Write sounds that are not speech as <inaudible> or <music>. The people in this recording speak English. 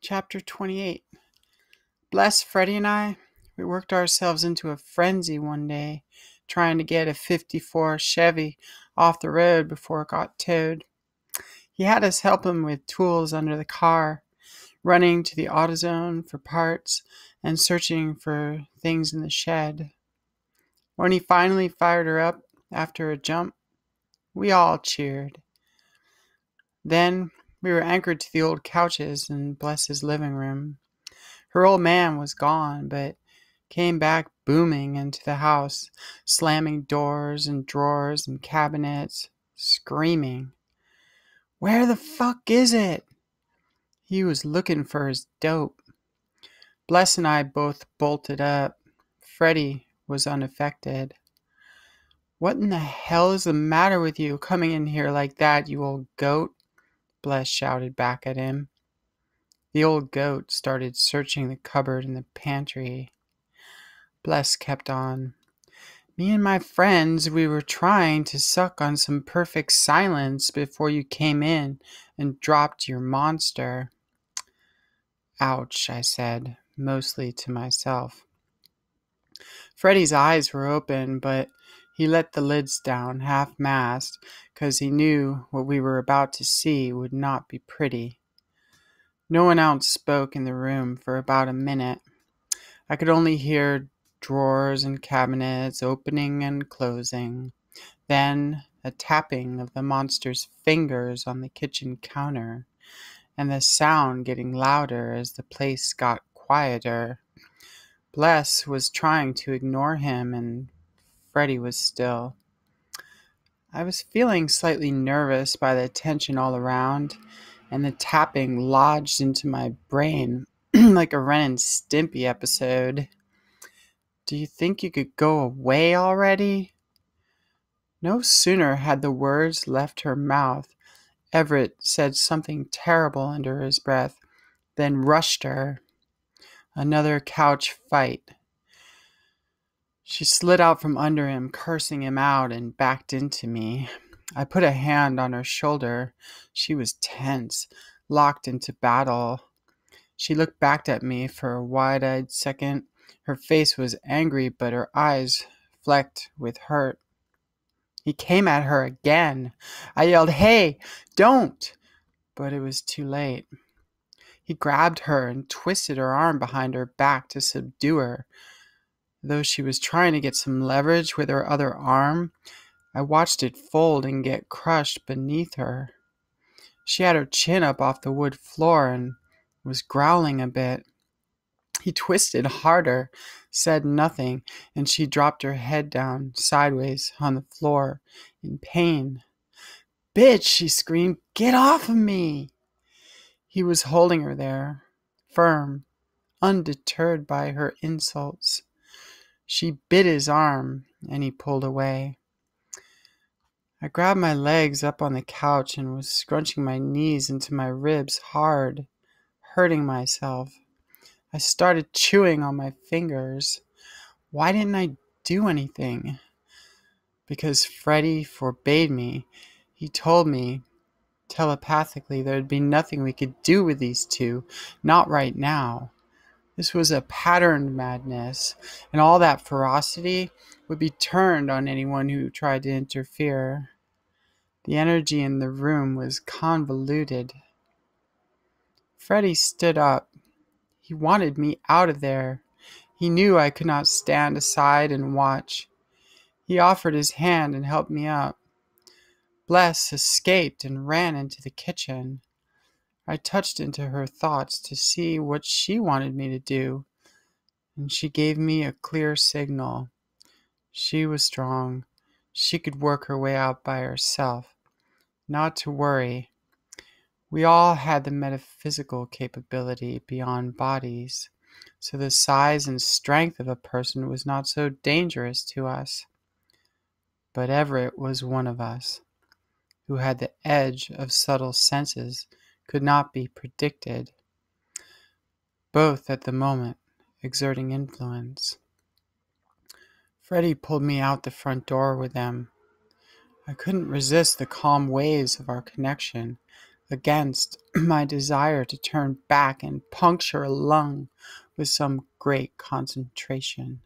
Chapter 28 Bless Freddie and I, we worked ourselves into a frenzy one day trying to get a 54 Chevy off the road before it got towed. He had us help him with tools under the car, running to the AutoZone for parts and searching for things in the shed. When he finally fired her up after a jump, we all cheered. Then we were anchored to the old couches in Bless's living room. Her old man was gone, but came back booming into the house, slamming doors and drawers and cabinets, screaming. Where the fuck is it? He was looking for his dope. Bless and I both bolted up. Freddie was unaffected. What in the hell is the matter with you coming in here like that, you old goat? Bless shouted back at him. The old goat started searching the cupboard and the pantry. Bless kept on. Me and my friends, we were trying to suck on some perfect silence before you came in and dropped your monster. Ouch, I said, mostly to myself. Freddie's eyes were open, but he let the lids down half mast because he knew what we were about to see would not be pretty. No one else spoke in the room for about a minute. I could only hear drawers and cabinets opening and closing, then a tapping of the monster's fingers on the kitchen counter, and the sound getting louder as the place got quieter. Bless was trying to ignore him and Freddie was still. I was feeling slightly nervous by the tension all around, and the tapping lodged into my brain <clears throat> like a Ren and Stimpy episode. Do you think you could go away already? No sooner had the words left her mouth, Everett said something terrible under his breath, then rushed her. Another couch fight. She slid out from under him, cursing him out, and backed into me. I put a hand on her shoulder. She was tense, locked into battle. She looked back at me for a wide eyed second. Her face was angry, but her eyes flecked with hurt. He came at her again. I yelled, Hey, don't! But it was too late. He grabbed her and twisted her arm behind her back to subdue her. Though she was trying to get some leverage with her other arm, I watched it fold and get crushed beneath her. She had her chin up off the wood floor and was growling a bit. He twisted harder, said nothing, and she dropped her head down sideways on the floor in pain. Bitch, she screamed, get off of me! He was holding her there, firm, undeterred by her insults. She bit his arm, and he pulled away. I grabbed my legs up on the couch and was scrunching my knees into my ribs hard, hurting myself. I started chewing on my fingers. Why didn't I do anything? Because Freddie forbade me. He told me telepathically there'd be nothing we could do with these two, not right now. This was a patterned madness, and all that ferocity would be turned on anyone who tried to interfere. The energy in the room was convoluted. Freddie stood up. He wanted me out of there. He knew I could not stand aside and watch. He offered his hand and helped me up. Bless escaped and ran into the kitchen. I touched into her thoughts to see what she wanted me to do, and she gave me a clear signal. She was strong. She could work her way out by herself. Not to worry. We all had the metaphysical capability beyond bodies, so the size and strength of a person was not so dangerous to us. But Everett was one of us, who had the edge of subtle senses could not be predicted, both at the moment exerting influence. Freddie pulled me out the front door with them. I couldn't resist the calm waves of our connection. against <clears throat> my desire to turn back and puncture a lung with some great concentration.